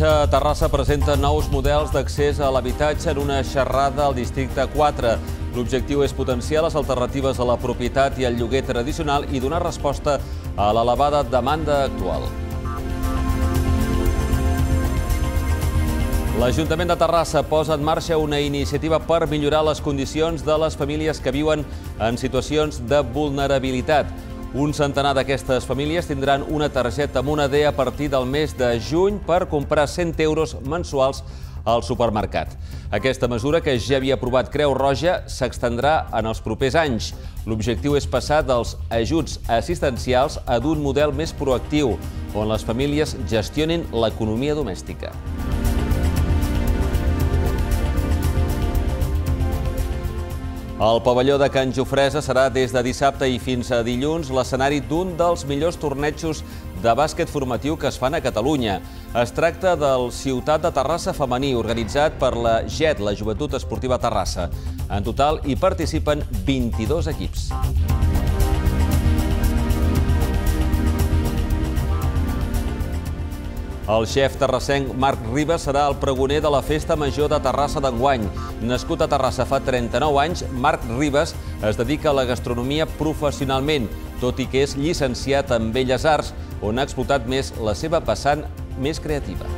Habitatge Terrassa presenta nous models d'accés a l'habitatge en una xerrada al districte 4. L'objectiu és potenciar les alternatives a la propietat i al lloguer tradicional i donar resposta a l'elevada demanda actual. L'Ajuntament de Terrassa posa en marxa una iniciativa per millorar les condicions de les famílies que viuen en situacions de vulnerabilitat. Un centenar d'aquestes famílies tindran una targeta Moneder a partir del mes de juny per comprar 100 euros mensuals al supermercat. Aquesta mesura, que ja havia aprovat Creu Roja, s'extendrà en els propers anys. L'objectiu és passar dels ajuts assistencials a d'un model més proactiu, on les famílies gestionin l'economia domèstica. El pavelló de Can Jofresa serà des de dissabte i fins a dilluns l'escenari d'un dels millors tornejos de bàsquet formatiu que es fan a Catalunya. Es tracta del Ciutat de Terrassa femení, organitzat per la JET, la Joventut Esportiva Terrassa. En total hi participen 22 equips. El xef terrassenc Marc Ribas serà el pregoner de la Festa Major de Terrassa d'enguany. Nascut a Terrassa fa 39 anys, Marc Ribas es dedica a la gastronomia professionalment, tot i que és llicenciat en Belles Arts, on ha explotat més la seva passant més creativa.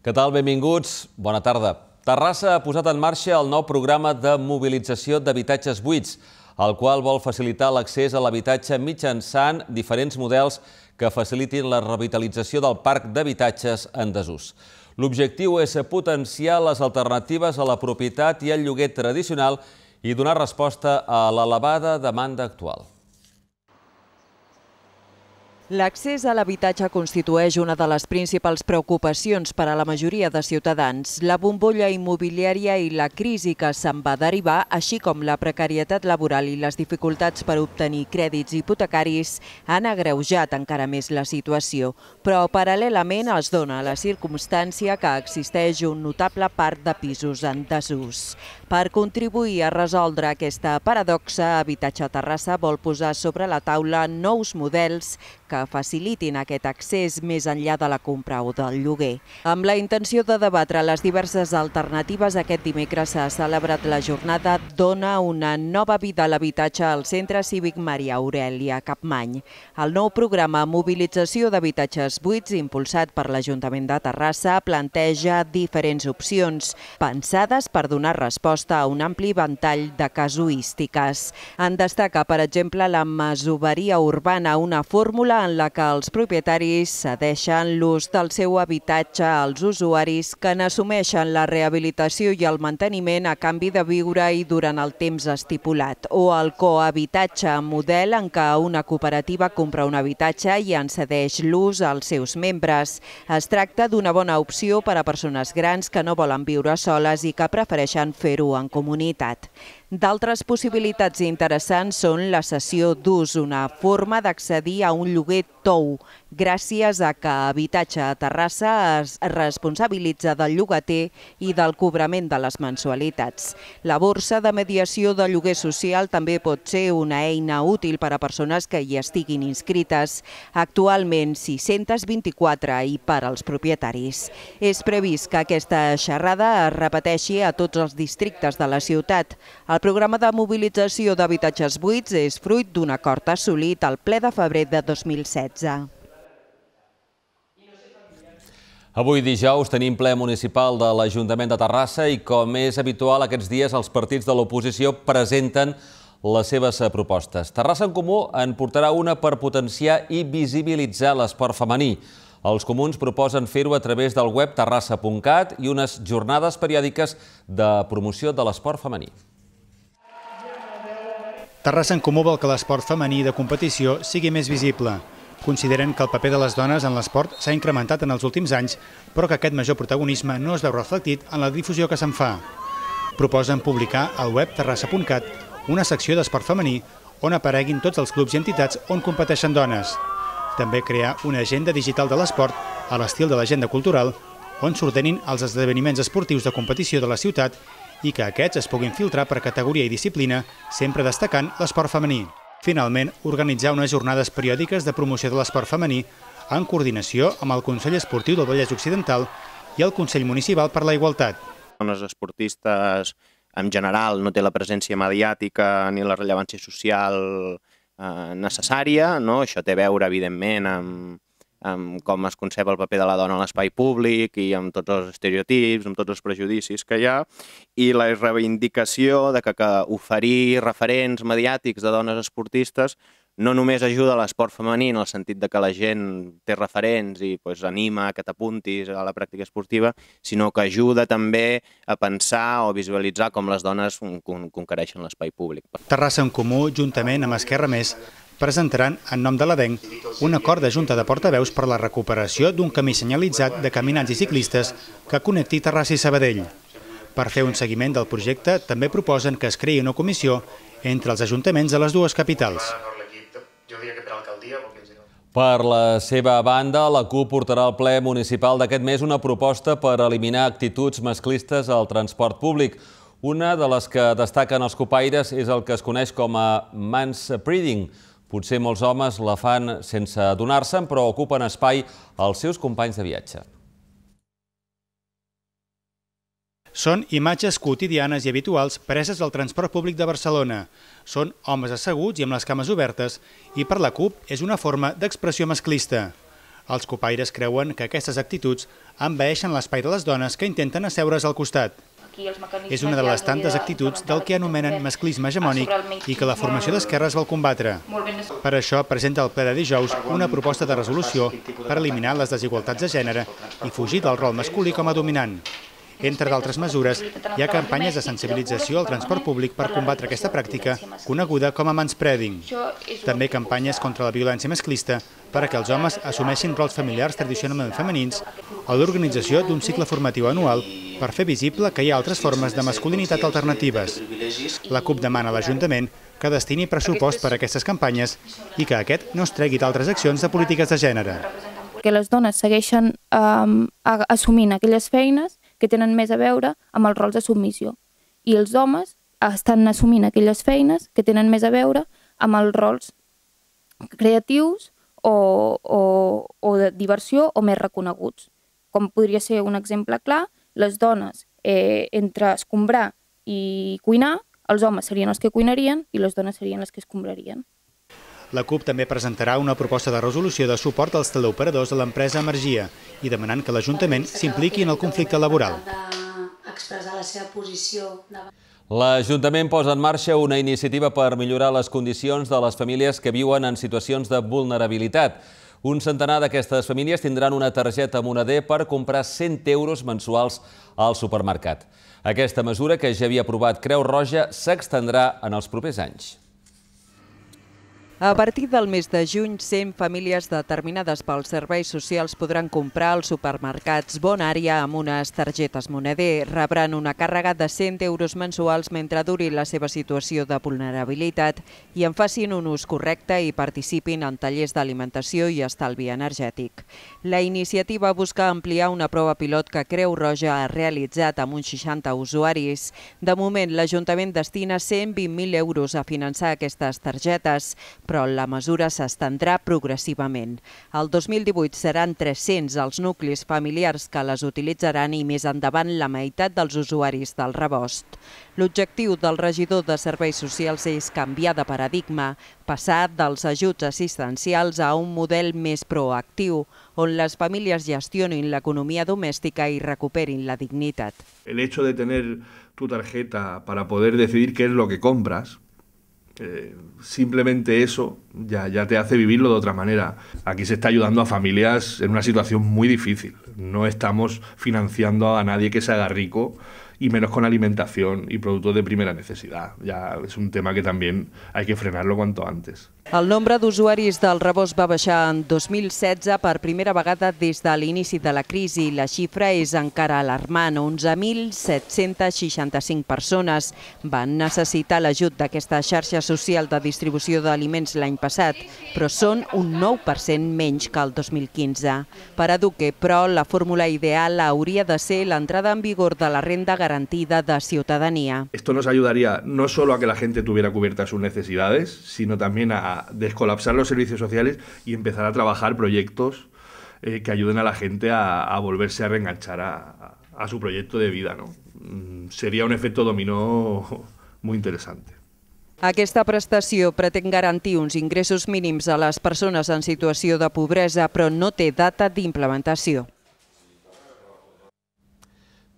Què tal? Benvinguts. Bona tarda. Terrassa ha posat en marxa el nou programa de mobilització d'habitatges buits, el qual vol facilitar l'accés a l'habitatge mitjançant diferents models que facilitin la revitalització del parc d'habitatges en desús. L'objectiu és potenciar les alternatives a la propietat i al lloguer tradicional i donar resposta a l'elevada demanda actual. L'accés a l'habitatge constitueix una de les principals preocupacions per a la majoria de ciutadans. La bombolla immobiliària i la crisi que se'n va derivar, així com la precarietat laboral i les dificultats per obtenir crèdits hipotecaris, han agreujat encara més la situació. Però paral·lelament es dona la circumstància que existeix un notable parc de pisos en desús. Per contribuir a resoldre aquesta paradoxa, Habitatge Terrassa vol posar sobre la taula nous models que facilitin aquest accés més enllà de la compra o del lloguer. Amb la intenció de debatre les diverses alternatives, aquest dimecres s'ha celebrat la jornada Dona una nova vida a l'habitatge al Centre Cívic Maria Aurelia Capmany. El nou programa Mobilització d'habitatges buits, impulsat per l'Ajuntament de Terrassa, planteja diferents opcions, pensades per donar resposta a un ampli ventall de casuístiques. En destaca, per exemple, la masoveria urbana, una fórmula en la que els propietaris cedeixen l'ús del seu habitatge als usuaris que n'assumeixen la rehabilitació i el manteniment a canvi de viure-hi durant el temps estipulat, o el cohabitatge, model en què una cooperativa compra un habitatge i en cedeix l'ús als seus membres. Es tracta d'una bona opció per a persones grans que no volen viure soles i que prefereixen fer-ho en comunitat. D'altres possibilitats interessants són la cessió d'ús, una forma d'accedir a un lloguer tou, gràcies a que Habitatge a Terrassa es responsabilitza del llogater i del cobrament de les mensualitats. La borsa de mediació de lloguer social també pot ser una eina útil per a persones que hi estiguin inscrites, actualment 624 i per als propietaris. És previst que aquesta xerrada es repeteixi a tots els districtes de la ciutat. El programa de mobilització d'habitatges buits és fruit d'un acord assolit al ple de febrer de 2016. Avui dijous tenim ple municipal de l'Ajuntament de Terrassa i com és habitual aquests dies els partits de l'oposició presenten les seves propostes. Terrassa en Comú en portarà una per potenciar i visibilitzar l'esport femení. Els comuns proposen fer-ho a través del web terrassa.cat i unes jornades periòdiques de promoció de l'esport femení. Terrassa en Comú vol que l'esport femení de competició sigui més visible. Consideren que el paper de les dones en l'esport s'ha incrementat en els últims anys, però que aquest major protagonisme no es veu reflectit en la difusió que se'n fa. Proposen publicar al web terrassa.cat una secció d'esport femení on apareguin tots els clubs i entitats on competeixen dones. També crear una agenda digital de l'esport a l'estil de l'agenda cultural on s'ordenin els esdeveniments esportius de competició de la ciutat i que aquests es puguin filtrar per categoria i disciplina, sempre destacant l'esport femení. Finalment, organitzar unes jornades periòdiques de promoció de l'esport femení en coordinació amb el Consell Esportiu del Vallès Occidental i el Consell Municipal per la Igualtat. Les esportistes en general no té la presència mediàtica ni la rellevància social eh, necessària, no? això té a veure evidentment amb, amb com es concep el paper de la dona a l'espai públic i amb tots els estereotips, amb tots els prejudicis que hi ha, i la reivindicació de que, que oferir referents mediàtics de dones esportistes no només ajuda a l'esport femení en el sentit de que la gent té referents i pues, anima que t'apuntis a la pràctica esportiva, sinó que ajuda també a pensar o visualitzar com les dones conquereixen l'espai públic. Terrassa en Comú, juntament amb Esquerra Més, presentaran, en nom de l'ADENC, un acord de Junta de Portaveus per la recuperació d'un camí senyalitzat de caminants i ciclistes que connecti Terrassa i Sabadell. Per fer un seguiment del projecte, també proposen que es creï una comissió entre els ajuntaments de les dues capitals. Per la seva banda, la CUP portarà al ple municipal d'aquest mes una proposta per eliminar actituds masclistes al transport públic. Una de les que destaquen els copaires és el que es coneix com a manspreading, Potser molts homes la fan sense adonar-se'n, però ocupen espai als seus companys de viatge. Són imatges quotidianes i habituals preses al transport públic de Barcelona. Són homes asseguts i amb les cames obertes i per la CUP és una forma d'expressió masclista. Els copaires creuen que aquestes actituds envaeixen l'espai de les dones que intenten asseure's al costat aquí els mecanismes... És una de les tantes actituds del que anomenen masclisme hegemònic i que la formació d'esquerres vol combatre. Per això presenta el ple de dijous una proposta de resolució per eliminar les desigualtats de gènere i fugir del rol masculí com a dominant. Entre d'altres mesures, hi ha campanyes de sensibilització al transport públic per combatre aquesta pràctica, coneguda com a manspreading. També campanyes contra la violència masclista perquè els homes assumeixin rols familiars tradicionalment femenins o l'organització d'un cicle formatiu anual per fer visible que hi ha altres formes de masculinitat alternatives. La CUP demana a l'Ajuntament que destini pressupost per a aquestes campanyes i que aquest no es tregui d'altres accions de polítiques de gènere. Que les dones segueixen um, assumint aquelles feines que tenen més a veure amb els rols de submissió i els homes estan assumint aquelles feines que tenen més a veure amb els rols creatius o, o, o de diversió o més reconeguts. Com podria ser un exemple clar, les dones eh, entre escombrar i cuinar, els homes serien els que cuinarien i les dones serien les que escombrarien. La CUP també presentarà una proposta de resolució de suport als teleoperadors de l'empresa Emergia i demanant que l'Ajuntament s'impliqui en el conflicte laboral. expressar la seva posició L'Ajuntament posa en marxa una iniciativa per millorar les condicions de les famílies que viuen en situacions de vulnerabilitat. Un centenar d'aquestes famílies tindran una targeta moneder per comprar 100 euros mensuals al supermercat. Aquesta mesura, que ja havia aprovat Creu Roja, s'extendrà en els propers anys. A partir del mes de juny, 100 famílies determinades pels serveis socials podran comprar als supermercats Bonària amb unes targetes moneder. Rebran una càrrega de 100 euros mensuals mentre duri la seva situació de vulnerabilitat i en facin un ús correcte i participin en tallers d'alimentació i estalvi energètic. La iniciativa busca ampliar una prova pilot que Creu Roja ha realitzat amb uns 60 usuaris. De moment, l'Ajuntament destina 120.000 euros a finançar aquestes targetes, però la mesura s'estendrà progressivament. El 2018 seran 300 els nuclis familiars que les utilitzaran i més endavant la meitat dels usuaris del rebost. L'objectiu del regidor de Serveis Socials és canviar de paradigma, passar dels ajuts assistencials a un model més proactiu, on les famílies gestionin l'economia domèstica i recuperin la dignitat. El hecho de tener tu tarjeta para poder decidir qué es lo que compras, Eh, simplemente eso ya, ya te hace vivirlo de otra manera. Aquí se está ayudando a familias en una situación muy difícil. No estamos financiando a nadie que se haga rico y menos con alimentación y productos de primera necesidad. Ya es un tema que también hay que frenarlo cuanto antes. El nombre d'usuaris del rebost va baixar en 2016 per primera vegada des de l'inici de la crisi. La xifra és encara alarmant. 11.765 persones van necessitar l'ajut d'aquesta xarxa social de distribució d'aliments l'any passat, però són un 9% menys que el 2015. Per a Duque, però, la fórmula ideal hauria de ser l'entrada en vigor de la renda garantida de ciutadania. Esto nos ayudaría no solo a que la gente tuviera cubiertas sus necesidades, sino también a descolapsar los servicios sociales y empezar a trabajar proyectos eh, que ayuden a la gente a, a volverse a reenganchar a, a, su proyecto de vida. ¿no? Mm, sería un efecto dominó muy interesante. Aquesta prestació pretén garantir uns ingressos mínims a les persones en situació de pobresa, però no té data d'implementació.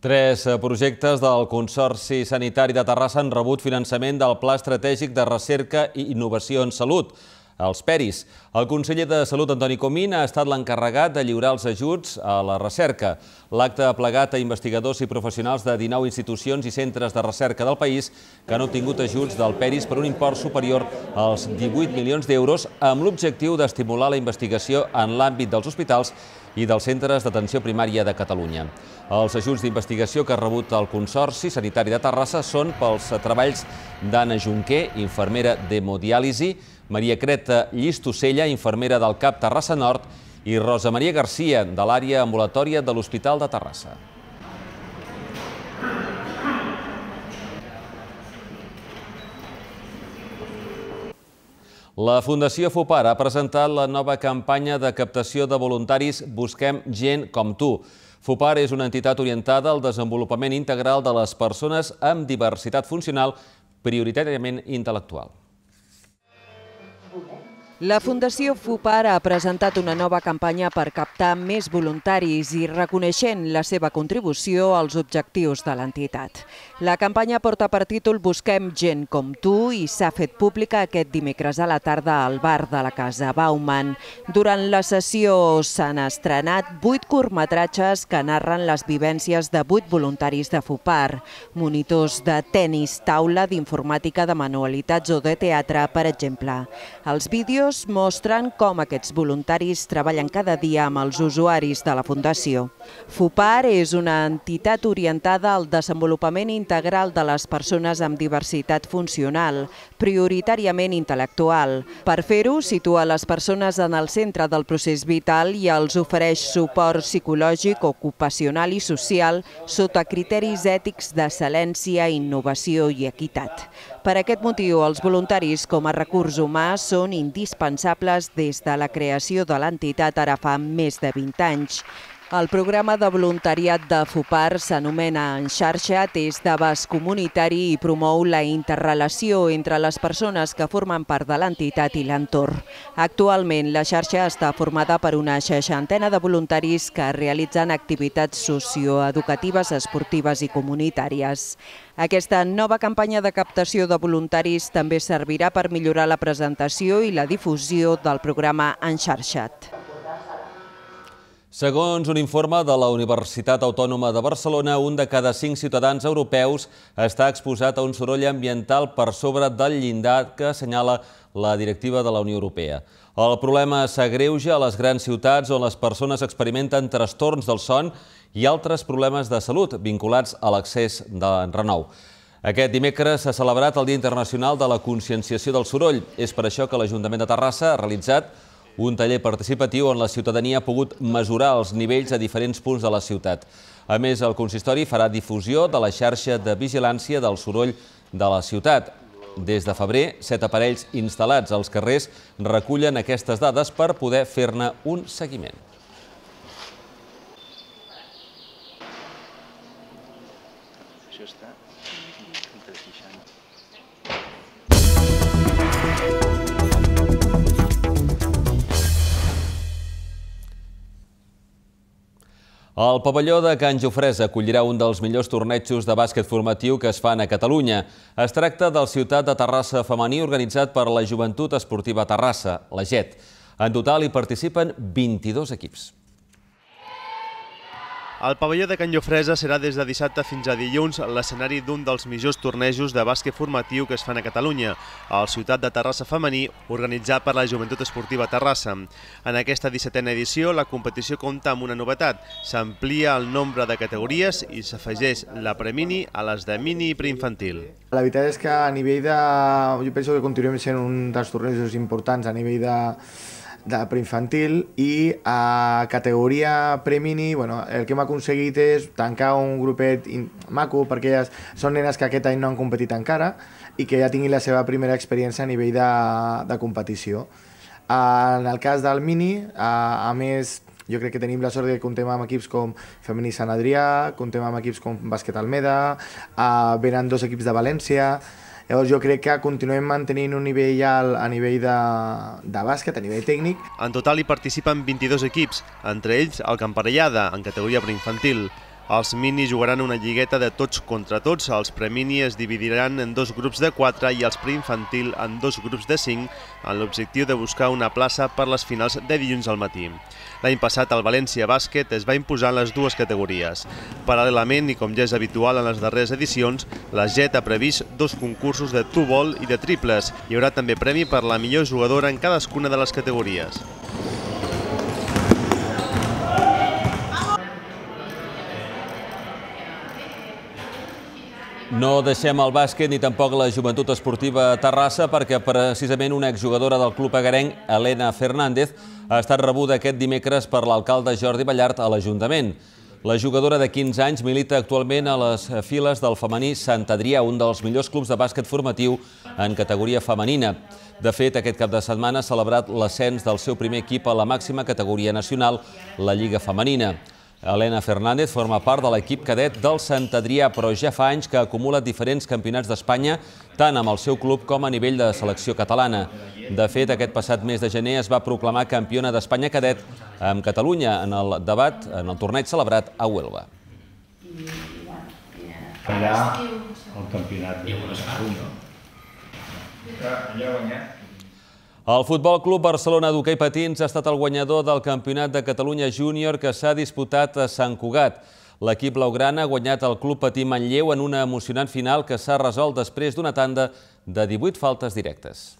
Tres projectes del Consorci Sanitari de Terrassa han rebut finançament del Pla Estratègic de Recerca i Innovació en Salut els Peris. El conseller de Salut, Antoni Comín, ha estat l'encarregat de lliurar els ajuts a la recerca. L'acte ha plegat a investigadors i professionals de 19 institucions i centres de recerca del país que han obtingut ajuts del Peris per un import superior als 18 milions d'euros amb l'objectiu d'estimular la investigació en l'àmbit dels hospitals i dels centres d'atenció primària de Catalunya. Els ajuts d'investigació que ha rebut el Consorci Sanitari de Terrassa són pels treballs d'Anna Junquer, infermera d'hemodiàlisi, Maria Creta Llistosella, infermera del CAP Terrassa Nord, i Rosa Maria Garcia, de l'àrea ambulatòria de l'Hospital de Terrassa. La Fundació FUPAR ha presentat la nova campanya de captació de voluntaris Busquem gent com tu. FUPAR és una entitat orientada al desenvolupament integral de les persones amb diversitat funcional, prioritàriament intel·lectual. La Fundació FUPAR ha presentat una nova campanya per captar més voluntaris i reconeixent la seva contribució als objectius de l'entitat. La campanya porta per títol Busquem gent com tu i s'ha fet pública aquest dimecres a la tarda al bar de la Casa Bauman. Durant la sessió s'han estrenat vuit curtmetratges que narren les vivències de vuit voluntaris de FUPAR, monitors de tennis, taula, d'informàtica, de manualitats o de teatre, per exemple. Els vídeos vídeos mostren com aquests voluntaris treballen cada dia amb els usuaris de la Fundació. FUPAR és una entitat orientada al desenvolupament integral de les persones amb diversitat funcional, prioritàriament intel·lectual. Per fer-ho, situa les persones en el centre del procés vital i els ofereix suport psicològic, ocupacional i social sota criteris ètics d'excel·lència, innovació i equitat. Per aquest motiu, els voluntaris com a recurs humà són indispensables des de la creació de l'entitat ara fa més de 20 anys. El programa de voluntariat de FUPAR s'anomena En xarxa, és d'abast comunitari i promou la interrelació entre les persones que formen part de l'entitat i l'entorn. Actualment, la xarxa està formada per una seixantena de voluntaris que realitzen activitats socioeducatives, esportives i comunitàries. Aquesta nova campanya de captació de voluntaris també servirà per millorar la presentació i la difusió del programa Enxarxat. Segons un informe de la Universitat Autònoma de Barcelona, un de cada cinc ciutadans europeus està exposat a un soroll ambiental per sobre del llindar que assenyala la directiva de la Unió Europea. El problema s'agreuja a les grans ciutats on les persones experimenten trastorns del son i altres problemes de salut vinculats a l'accés de renou. Aquest dimecres s'ha celebrat el Dia Internacional de la Conscienciació del Soroll. És per això que l'Ajuntament de Terrassa ha realitzat un taller participatiu on la ciutadania ha pogut mesurar els nivells a diferents punts de la ciutat. A més, el consistori farà difusió de la xarxa de vigilància del soroll de la ciutat. Des de febrer, set aparells instal·lats als carrers recullen aquestes dades per poder fer-ne un seguiment. El pavelló de Can Jofresa acollirà un dels millors tornejos de bàsquet formatiu que es fan a Catalunya. Es tracta del Ciutat de Terrassa femení organitzat per la Joventut Esportiva Terrassa, la JET. En total hi participen 22 equips. El pavelló de Can Llofresa serà des de dissabte fins a dilluns l'escenari d'un dels millors tornejos de bàsquet formatiu que es fan a Catalunya, al Ciutat de Terrassa Femení, organitzat per la Joventut Esportiva Terrassa. En aquesta 17a edició, la competició compta amb una novetat. S'amplia el nombre de categories i s'afegeix la premini a les de mini i preinfantil. La veritat és que a nivell de... Jo penso que continuem sent un dels tornejos importants a nivell de de preinfantil i a categoria premini bueno, el que hem aconseguit és tancar un grupet maco perquè elles són nenes que aquest any no han competit encara i que ja tinguin la seva primera experiència a nivell de, de competició. En el cas del mini, a, a més, jo crec que tenim la sort que comptem amb equips com Femení Sant Adrià, comptem amb equips com Bàsquet Almeda, uh, venen dos equips de València, Llavors jo crec que continuem mantenint un nivell alt a nivell de, de bàsquet, a nivell tècnic. En total hi participen 22 equips, entre ells el Camparellada, en categoria preinfantil. Els mini jugaran una lligueta de tots contra tots, els premini es dividiran en dos grups de 4 i els preinfantil en dos grups de 5, amb l'objectiu de buscar una plaça per les finals de dilluns al matí. L'any passat el València Bàsquet es va imposar en les dues categories. Paral·lelament, i com ja és habitual en les darreres edicions, la JET ha previst dos concursos de tu-bol i de triples. Hi haurà també premi per la millor jugadora en cadascuna de les categories. No deixem el bàsquet ni tampoc la joventut esportiva a Terrassa perquè precisament una exjugadora del club agarenc, Helena Fernández, ha estat rebuda aquest dimecres per l'alcalde Jordi Ballart a l'Ajuntament. La jugadora de 15 anys milita actualment a les files del femení Sant Adrià, un dels millors clubs de bàsquet formatiu en categoria femenina. De fet, aquest cap de setmana ha celebrat l'ascens del seu primer equip a la màxima categoria nacional, la Lliga Femenina. Helena Fernández forma part de l'equip cadet del Sant Adrià, però ja fa anys que acumula diferents campionats d'Espanya, tant amb el seu club com a nivell de selecció catalana. De fet, aquest passat mes de gener es va proclamar campiona d'Espanya cadet amb Catalunya en el debat, en el torneig celebrat a Huelva. Allà el campionat de Catalunya. Allà guanyat el Futbol Club Barcelona d'hoquei patins ha estat el guanyador del Campionat de Catalunya Júnior que s'ha disputat a Sant Cugat. L'equip blaugrana ha guanyat el Club Patí Manlleu en una emocionant final que s'ha resolt després d'una tanda de 18 faltes directes.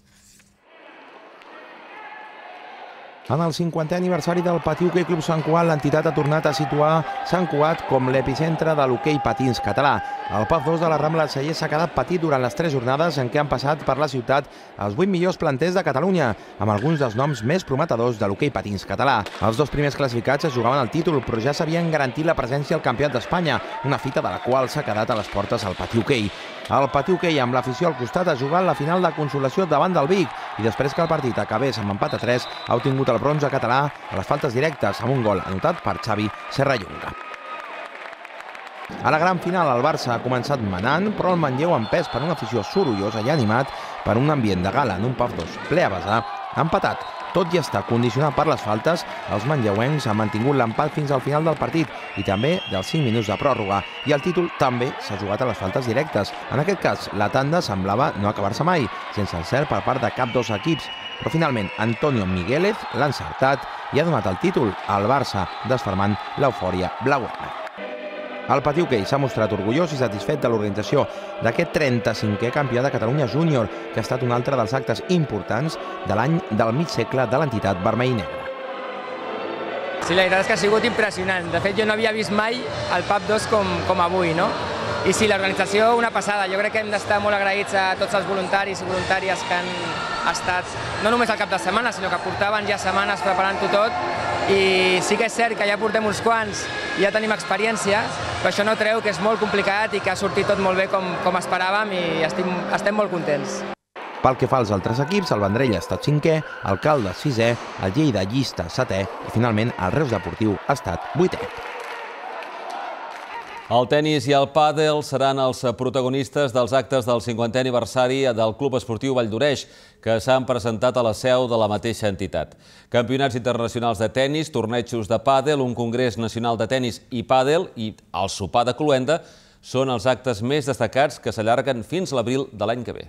En el 50è aniversari del Patí Hoquei Club Sant Cugat, l'entitat ha tornat a situar Sant Cugat com l'epicentre de l'hoquei patins català. El PAF 2 de la Rambla de Celler s'ha quedat petit durant les tres jornades en què han passat per la ciutat els 8 millors planters de Catalunya, amb alguns dels noms més prometedors de l'hoquei patins català. Els dos primers classificats es jugaven el títol, però ja s'havien garantit la presència al Campionat d'Espanya, una fita de la qual s'ha quedat a les portes al Patí Hoquei. El Patí Hoquei, amb l'afició al costat, ha jugat la final de consolació davant del Vic i després que el partit acabés amb empat a 3, ha obtingut el bronze català a les faltes directes amb un gol anotat per Xavi Serrallonga. A la gran final, el Barça ha començat manant, però el Manlleu, empès per una afició sorollosa i animat per un ambient de gala en un PAF 2 ple a besar, ha empatat tot i estar condicionat per les faltes, els manlleuencs han mantingut l'empat fins al final del partit i també dels 5 minuts de pròrroga. I el títol també s'ha jugat a les faltes directes. En aquest cas, la tanda semblava no acabar-se mai, sense encert per part de cap dos equips. Però finalment, Antonio Migueles l'ha encertat i ha donat el títol al Barça, desfermant l'eufòria blaugrana. El Patí Hoquei s'ha mostrat orgullós i satisfet de l'organització d'aquest 35è campionat de Catalunya Júnior, que ha estat un altre dels actes importants de l'any del mig segle de l'entitat vermell negra. Sí, la veritat és que ha sigut impressionant. De fet, jo no havia vist mai el PAP 2 com, com avui, no? I sí, l'organització una passada. Jo crec que hem d'estar molt agraïts a tots els voluntaris i voluntàries que han estat, no només al cap de setmana, sinó que portaven ja setmanes preparant-ho tot i sí que és cert que ja portem uns quants ja tenim experiència, però això no treu que és molt complicat i que ha sortit tot molt bé com, com esperàvem i estim, estem molt contents. Pel que fa als altres equips, el Vendrell ha estat cinquè, el Caldes sisè, el Lleida Llista setè i finalment el Reus Deportiu ha estat vuitè. El tennis i el pàdel seran els protagonistes dels actes del 50è aniversari del Club Esportiu Valldoreix, que s'han presentat a la seu de la mateixa entitat. Campionats internacionals de tennis, tornejos de pàdel, un congrés nacional de tennis i pàdel i el sopar de Cluenda són els actes més destacats que s'allarguen fins l'abril de l'any que ve.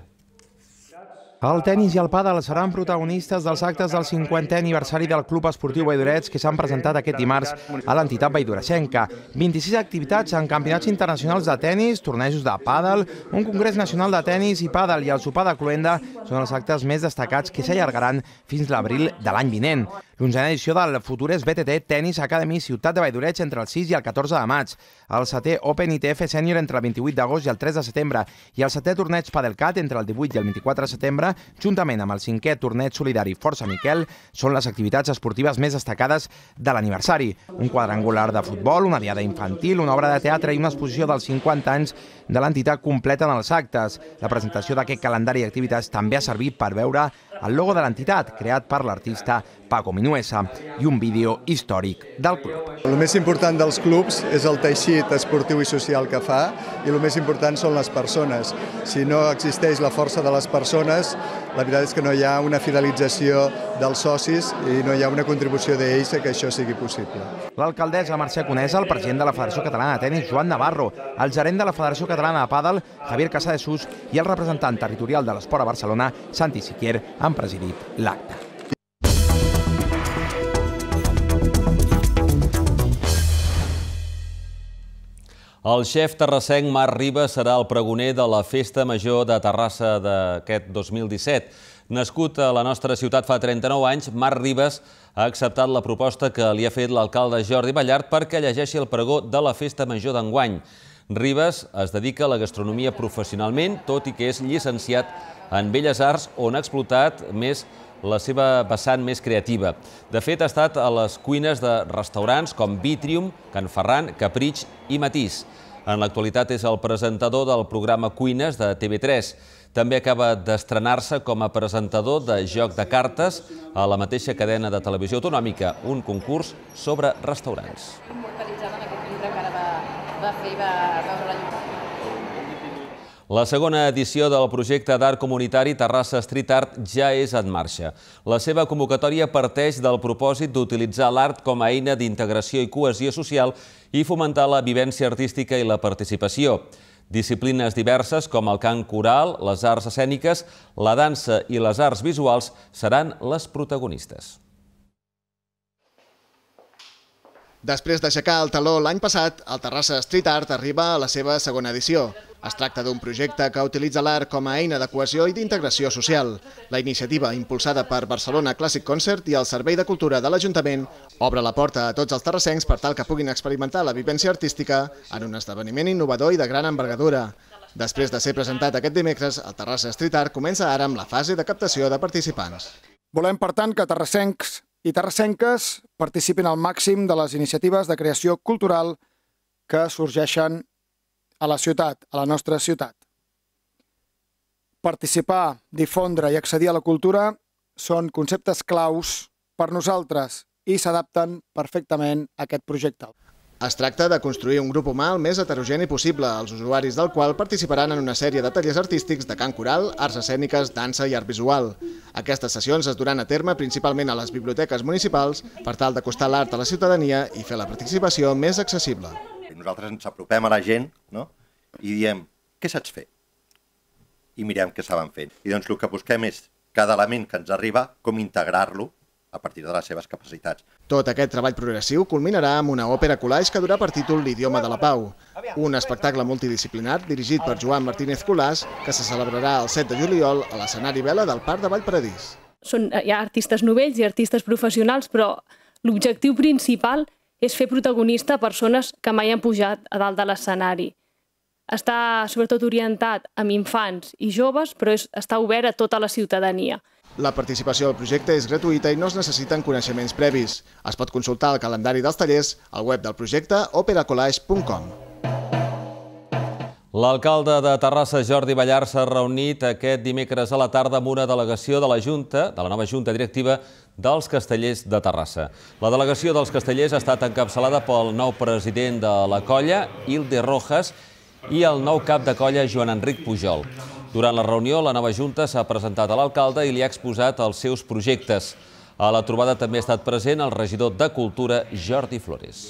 El tennis i el pàdel seran protagonistes dels actes del 50è aniversari del Club Esportiu Baidorets que s'han presentat aquest dimarts a l'entitat baidoresenca. 26 activitats en campionats internacionals de tennis, tornejos de pàdel, un congrés nacional de tennis i pàdel i el sopar de cluenda són els actes més destacats que s'allargaran fins l'abril de l'any vinent. L'onzena edició del Futures BTT Tennis Academy Ciutat de Baidorets entre el 6 i el 14 de maig, el setè Open ITF Senior entre el 28 d'agost i el 3 de setembre i el setè torneig Padelcat entre el 18 i el 24 de setembre, juntament amb el cinquè torneig solidari Força Miquel, són les activitats esportives més destacades de l'aniversari. Un quadrangular de futbol, una diada infantil, una obra de teatre i una exposició dels 50 anys de l'entitat completa en els actes. La presentació d'aquest calendari d'activitats també ha servit per veure el logo de l'entitat, creat per l'artista Paco Minuesa, i un vídeo històric del club. El més important dels clubs és el teixit esportiu i social que fa i el més important són les persones. Si no existeix la força de les persones, la veritat és que no hi ha una fidelització dels socis i no hi ha una contribució d'ells a que això sigui possible. L'alcaldessa Mercè Conesa, el president de la Federació Catalana de Tenis, Joan Navarro, el gerent de la Federació Catalana de Pàdel, Javier Casadesús, i el representant territorial de l'esport a Barcelona, Santi Siquier, han presidit l'acte. El xef terrassenc Marc Ribas serà el pregoner de la Festa Major de Terrassa d'aquest 2017. Nascut a la nostra ciutat fa 39 anys, Marc Ribas ha acceptat la proposta que li ha fet l'alcalde Jordi Ballart perquè llegeixi el pregó de la Festa Major d'enguany. Ribas es dedica a la gastronomia professionalment, tot i que és llicenciat en Belles Arts, on ha explotat més la seva vessant més creativa. De fet, ha estat a les cuines de restaurants com Vitrium, Can Ferran, Capritx i Matís. En l'actualitat és el presentador del programa Cuines de TV3. També acaba d'estrenar-se com a presentador de Joc de Cartes a la mateixa cadena de televisió autonòmica, un concurs sobre restaurants. Immortalitzada en aquest llibre que ara va, va fer i va veure la. La segona edició del projecte d'art comunitari Terrassa Street Art ja és en marxa. La seva convocatòria parteix del propòsit d'utilitzar l'art com a eina d'integració i cohesió social i fomentar la vivència artística i la participació. Disciplines diverses com el cant coral, les arts escèniques, la dansa i les arts visuals seran les protagonistes. Després d'aixecar el taló l'any passat, el Terrassa Street Art arriba a la seva segona edició. Es tracta d'un projecte que utilitza l'art com a eina de cohesió i d'integració social. La iniciativa, impulsada per Barcelona Classic Concert i el Servei de Cultura de l'Ajuntament, obre la porta a tots els terrassencs per tal que puguin experimentar la vivència artística en un esdeveniment innovador i de gran envergadura. Després de ser presentat aquest dimecres, el Terrassa Street Art comença ara amb la fase de captació de participants. Volem, per tant, que terrassencs i terrassenques participin al màxim de les iniciatives de creació cultural que sorgeixen a la ciutat, a la nostra ciutat. Participar, difondre i accedir a la cultura són conceptes claus per nosaltres i s'adapten perfectament a aquest projecte. Es tracta de construir un grup humà el més heterogeni possible, els usuaris del qual participaran en una sèrie de tallers artístics de cant coral, arts escèniques, dansa i art visual. Aquestes sessions es duran a terme principalment a les biblioteques municipals per tal d'acostar l'art a la ciutadania i fer la participació més accessible. Nosaltres ens apropem a la gent no? i diem, què saps fer? I mirem què saben fent. I doncs el que busquem és cada element que ens arriba, com integrar-lo a partir de les seves capacitats. Tot aquest treball progressiu culminarà amb una òpera collage que durà per títol L'idioma de la pau, un espectacle multidisciplinar dirigit per Joan Martínez Colàs que se celebrarà el 7 de juliol a l'escenari Vela del Parc de Vallparadís. Són, hi ha artistes novells i artistes professionals, però l'objectiu principal és fer protagonista persones que mai han pujat a dalt de l'escenari. Està sobretot orientat amb infants i joves, però és, està obert a tota la ciutadania. La participació al projecte és gratuïta i no es necessiten coneixements previs. Es pot consultar el calendari dels tallers al web del projecte operacollage.com. L'alcalde de Terrassa, Jordi Ballar, s'ha reunit aquest dimecres a la tarda amb una delegació de la Junta, de la nova Junta Directiva dels Castellers de Terrassa. La delegació dels Castellers ha estat encapçalada pel nou president de la colla, Hilde Rojas, i el nou cap de colla, Joan Enric Pujol. Durant la reunió, la nova Junta s'ha presentat a l'alcalde i li ha exposat els seus projectes. A la trobada també ha estat present el regidor de Cultura, Jordi Flores.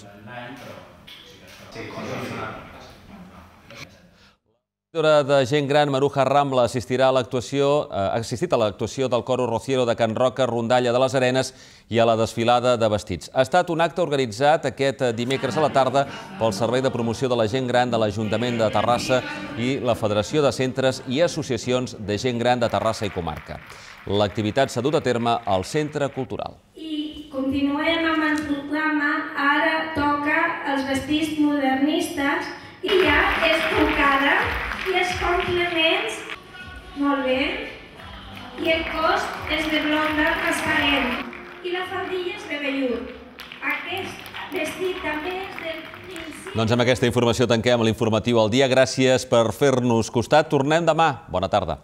La de gent gran Maruja Rambla assistirà a l'actuació, eh, ha assistit a l'actuació del coro Rociero de Can Roca, Rondalla de les Arenes i a la desfilada de vestits. Ha estat un acte organitzat aquest dimecres a la tarda pel Servei de Promoció de la Gent Gran de l'Ajuntament de Terrassa i la Federació de Centres i Associacions de Gent Gran de Terrassa i Comarca. L'activitat s'ha dut a terme al Centre Cultural. I continuem amb el programa. Ara toca els vestits modernistes i ja és tocada i els complements, molt bé, i el cost és de blonda transparent i la faldilla és de vellut. Aquest vestit també és principi... Doncs amb aquesta informació tanquem l'informatiu al dia. Gràcies per fer-nos costat. Tornem demà. Bona tarda.